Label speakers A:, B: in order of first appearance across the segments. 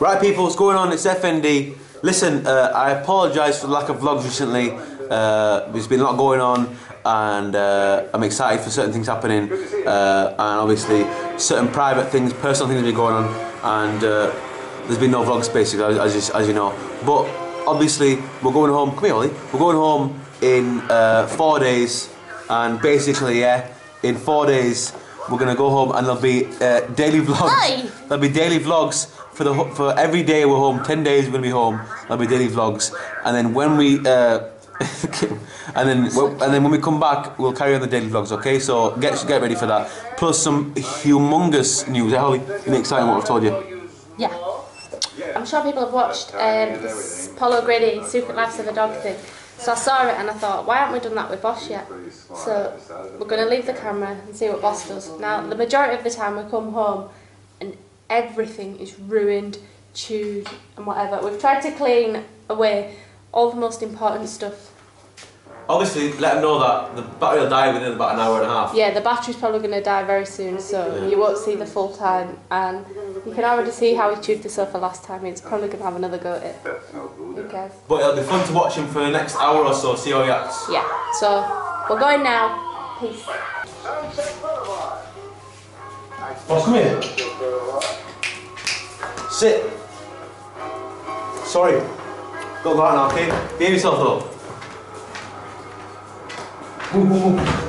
A: Right, people, what's going on? It's FND. Listen, uh, I apologise for the lack of vlogs recently. Uh, there's been a lot going on, and uh, I'm excited for certain things happening, uh, and obviously certain private things, personal things have been going on, and uh, there's been no vlogs basically, as, as, you, as you know. But obviously, we're going home. Come here, Ollie. We're going home in uh, four days, and basically, yeah, in four days we're gonna go home, and there'll be uh, daily vlogs.
B: Aye.
A: There'll be daily vlogs for the for every day we're home. Ten days we're gonna be home. There'll be daily vlogs, and then when we. Uh, and then, and then when we come back, we'll carry on the daily vlogs. Okay, so get get ready for that. Plus some humongous news. Holly, isn't it exciting what I've told you?
B: Yeah. I'm sure people have watched um, this Paul O'Grady Secret Lives of a Dog thing. So I saw it and I thought, why haven't we done that with Boss yet? So we're going to leave the camera and see what Boss does. Now, the majority of the time we come home everything is ruined, chewed and whatever. We've tried to clean away all the most important stuff.
A: Obviously, let them know that the battery will die within about an hour and a half.
B: Yeah, the battery's probably going to die very soon, so you won't see the full time. And you can already see how he chewed the sofa last time. He's probably going to have another go at it. Who cares?
A: But it'll be fun to watch him for the next hour or so. See how he acts.
B: Yeah, so we're going now. Peace.
A: Boss, come here. Sit. Sorry. Go, go out now, okay? Behave yourself though. Move, move, move.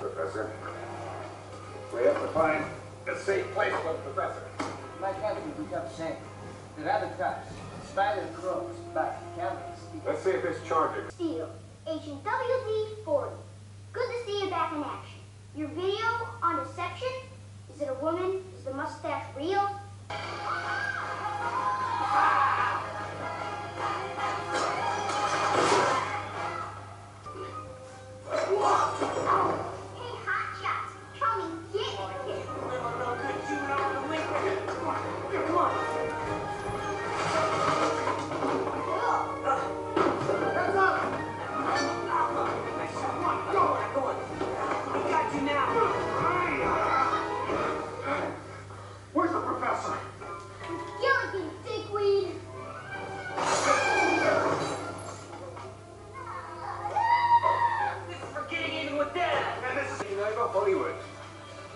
C: Professor. We have to find a safe place for the professor.
D: My captain become safe. The rabbit cuts, spider crawls, back, cameras.
C: Let's see if this charger.
E: Steel, Agent WD-40. Good to see you back in action. Your video on deception? Is it a woman? Is the mustache real?
F: Hollywood.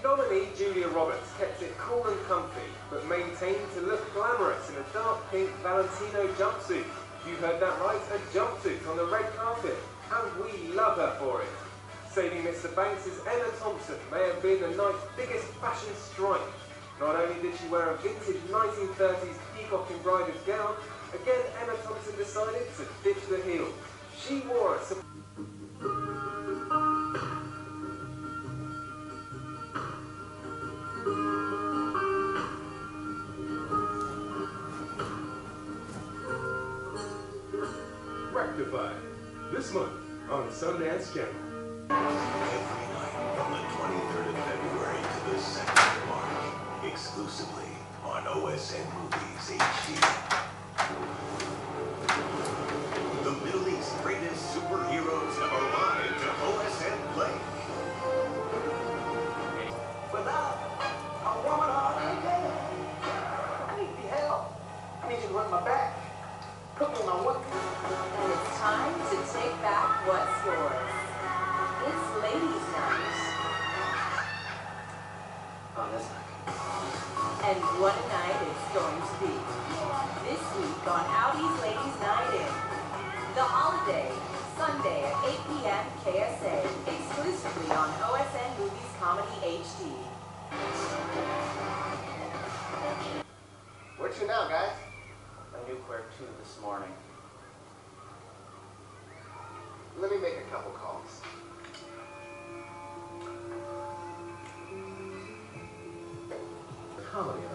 F: Nominee Julia Roberts kept it cool and comfy, but maintained to look glamorous in a dark pink Valentino jumpsuit. You heard that right, a jumpsuit on the red carpet. And we love her for it. Saving Mr. Banks' Emma Thompson may have been the night's biggest fashion strike. Not only did she wear a vintage 1930s peacock embroidered gown, again Emma Thompson decided to ditch the heel. She wore a
G: Rectified. This month on Sundance Channel.
H: Every night from the 23rd of February to the 2nd of March, exclusively on OSN Movies HD.
I: Good.
J: What night it's going to be. This week on Audi's Ladies' Night In. The Holiday, Sunday at 8 p.m. KSA, exclusively on OSN Movies Comedy HD.
I: Where'd you now, guys?
D: A nuclear two this morning.
I: Let me make a couple calls.
D: Comedy